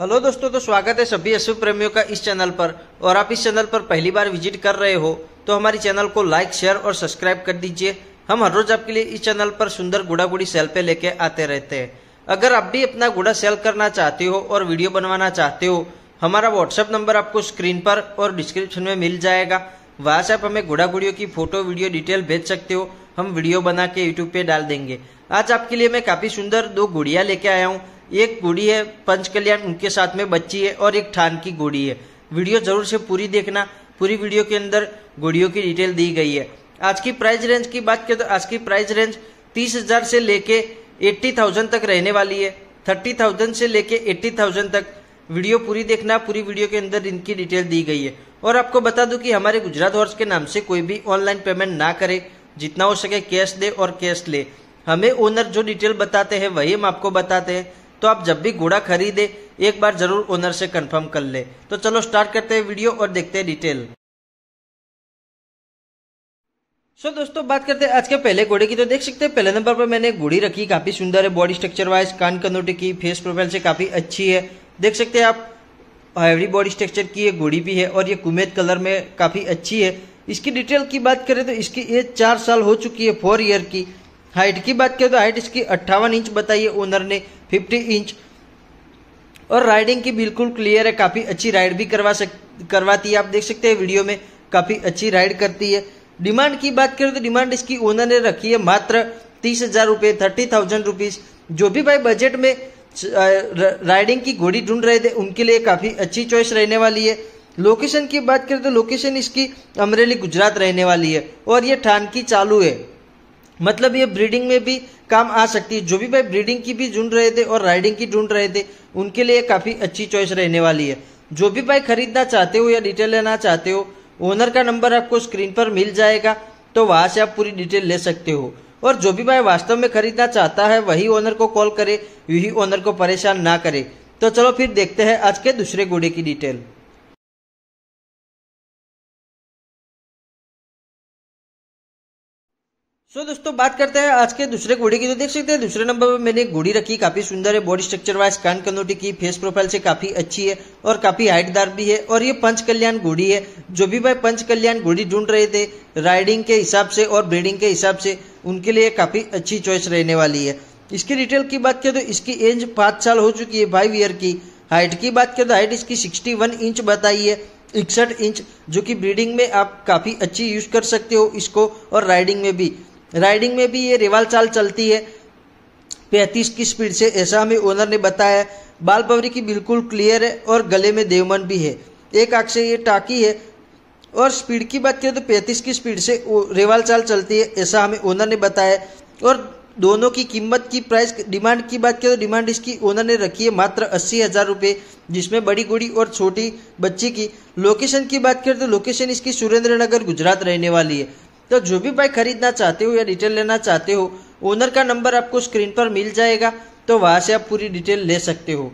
Hello दोस्तों तो स्वागत है सभी अशुभ प्रेमियों का इस चैनल पर। और आप इस चैनल पर पहली बार विज़िट कर रहे हो तो हमारी चैनल को लाइक शेयर और सब्सक्राइब कर दीजिए। हम हर रोज आपके लिए इस चैनल पर सुंदर गुड़ा गुड़ी सेल पे लेके आते रहते हैं। अगर आप भी अपना गुड़ा सेल करना चाहते हो और वीडियो बनवाना चाहते हो, हमारा व्हाट्सएप नंबर आपको स्क्रीन पर और डिस्क्रिप्शन में मिल जाएगा। वहाँ से आप हमें गुड़ा गुड़ियों की फ़ोटो वीडियो डिटेल भेज सकते हो। हम वीडियो बना के यूट्यूब पे डाल देंगे। आज आपके लिए मैं काफ़ी सुंदर दो गुड़िया लेके आया हूँ। एक गुड़ी है पंच कल्याण उनके साथ में बच्ची है और एक ठान की गुड़ी है। वीडियो ज़रूर से पूरी देखना। पूरी वीडियो के अंदर गुड़ियों की डिटेल दी गई है। आज की प्राइस रेंज की बात करें तो आज की प्राइस रेंज तीस हज़ार से लेके एट्टी थाउज़ेंड तक रहने वाली है। थर्टी थाउज़ेंड से लेके एट्टी थाउज़ेंड तक वीडियो पूरी देखना। पूरी वीडियो के अंदर इनकी डिटेल दी गई है। और आपको बता दूँ कि हमारे गुजरात हॉर्स के नाम से कोई भी ऑनलाइन पेमेंट ना करे। जितना हो सके कैश दे और कैश ले। हमें ओनर जो डिटेल बताते हैं, वही हम आपको बताते हैं। तो आप जब भी घोड़ा खरीदे एक बार ज़रूर ओनर से कंफर्म कर ले। तो चलो स्टार्ट करते हैं वीडियो और देखते हैं डिटेल सो so, दोस्तों बात करते हैं आज के पहले घोड़े की। तो देख सकते हैं पहले नंबर पर मैंने घोड़ी रखी काफ़ी सुंदर है बॉडी स्ट्रक्चर वाइज कान कनोटी की फेस प्रोफ़ाइल से काफ़ी अच्छी है। देख सकते हैं आप हैवी बॉडी स्ट्रक्चर की ये घोड़ी भी है और ये कुमेद कलर में काफ़ी अच्छी है। इसकी डिटेल की बात करें तो इसकी एज चार साल हो चुकी है फोर ईयर की। हाइट की बात करें तो हाइट इसकी अट्ठावन इंच बताई है ओनर ने, फिफ्टी इंच। और राइडिंग की बिल्कुल क्लियर है, काफ़ी अच्छी राइड भी करवा सक, करवाती है, आप देख सकते हैं वीडियो में काफ़ी अच्छी राइड करती है। डिमांड की बात करें तो डिमांड इसकी ओनर ने रखी है मात्र तीस हज़ार रुपये थर्टी थाउज़ेंड रुपीज़ जो भी भाई बजट में राइडिंग की घोड़ी ढूंढ रहे थे, उनके लिए काफ़ी अच्छी चॉइस रहने वाली है। लोकेशन की बात करें तो लोकेशन इसकी अमरेली, गुजरात रहने वाली है। और ये ठान की चालू है। मतलब ये ब्रीडिंग में भी काम आ सकती है। जो भी भाई ब्रीडिंग की भी ढूंढ रहे थे और राइडिंग की ढूंढ रहे थे, उनके लिए काफ़ी अच्छी चॉइस रहने वाली है। जो भी भाई खरीदना चाहते हो या डिटेल लेना चाहते हो ओनर का नंबर आपको स्क्रीन पर मिल जाएगा तो वहाँ से आप पूरी डिटेल ले सकते हो। और जो भी भाई वास्तव में खरीदना चाहता है, वही ओनर को कॉल करे यही ओनर को परेशान ना करे। तो चलो फिर देखते हैं आज के दूसरे घोड़े की डिटेल सो so, दोस्तों बात करते हैं आज के दूसरे घोड़े की। तो देख सकते हैं दूसरे नंबर पर मैंने घोड़ी रखी काफ़ी सुंदर है बॉडी स्ट्रक्चर वाइज कान कनोटी की फेस प्रोफ़ाइल से काफ़ी अच्छी है और काफ़ी हाइटदार भी है और ये पंच कल्याण घोड़ी है। जो भी भाई पंच कल्याण घोड़ी ढूंढ रहे थे राइडिंग के हिसाब से और ब्रीडिंग के हिसाब से उनके लिए काफ़ी अच्छी चॉइस रहने वाली है। इसकी डिटेल की बात करें तो इसकी एज पाँच साल हो चुकी है फाइव ईयर की। हाइट की बात करें तो हाइट इसकी सिक्सटी वन इंच बताई है इकसठ इंच जो कि ब्रीडिंग में आप काफ़ी अच्छी यूज़ कर सकते हो इसको और राइडिंग में भी। राइडिंग में भी ये रिवाल चाल चलती है। पैंतीस की स्पीड से ऐसा हमें ओनर ने बताया, बाल पवरी की बिल्कुल क्लियर है और गले में देवमन भी है। एक आँख से ये टाकी है और स्पीड की बात करें तो पैंतीस की स्पीड से रेवाल चाल चलती है, ऐसा हमें ओनर ने बताया। और दोनों की कीमत की प्राइस, डिमांड की बात करें तो डिमांड इसकी ओनर ने रखी है मात्र अस्सी हज़ार रुपये जिसमें बड़ी गुड़ी और छोटी बच्ची की। लोकेशन की बात करें तो लोकेशन इसकी सुरेंद्र नगर, गुजरात रहने वाली है। तो जो भी बाइक खरीदना चाहते हो या डिटेल लेना चाहते हो ओनर का नंबर आपको स्क्रीन पर मिल जाएगा तो वहाँ से आप पूरी डिटेल ले सकते हो।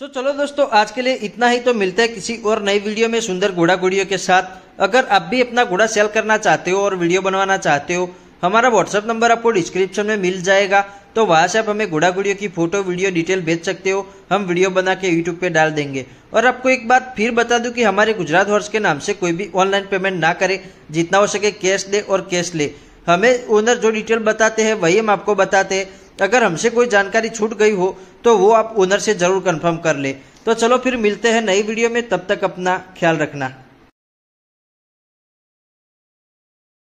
सो चलो दोस्तों, आज के लिए इतना ही तो मिलता है किसी और नई वीडियो में सुंदर घोड़ा घोड़ियों के साथ। अगर आप भी अपना घोड़ा सेल करना चाहते हो और वीडियो बनवाना चाहते हो हमारा व्हाट्सएप नंबर आपको डिस्क्रिप्शन में मिल जाएगा। तो वहाँ से आप हमें घोड़ा गुड़ियों की फ़ोटो वीडियो डिटेल भेज सकते हो। हम वीडियो बना के यूट्यूब पे डाल देंगे। और आपको एक बात फिर बता दूँ कि हमारे गुजरात हॉर्स के नाम से कोई भी ऑनलाइन पेमेंट ना करे, जितना हो सके कैश दे और कैश ले। हमें ओनर जो डिटेल बताते हैं, वही हम आपको बताते हैं। अगर हमसे कोई जानकारी छूट गई हो तो वो आप ओनर से ज़रूर कन्फर्म कर ले। तो चलो फिर मिलते हैं नई वीडियो में। तब तक अपना ख्याल रखना।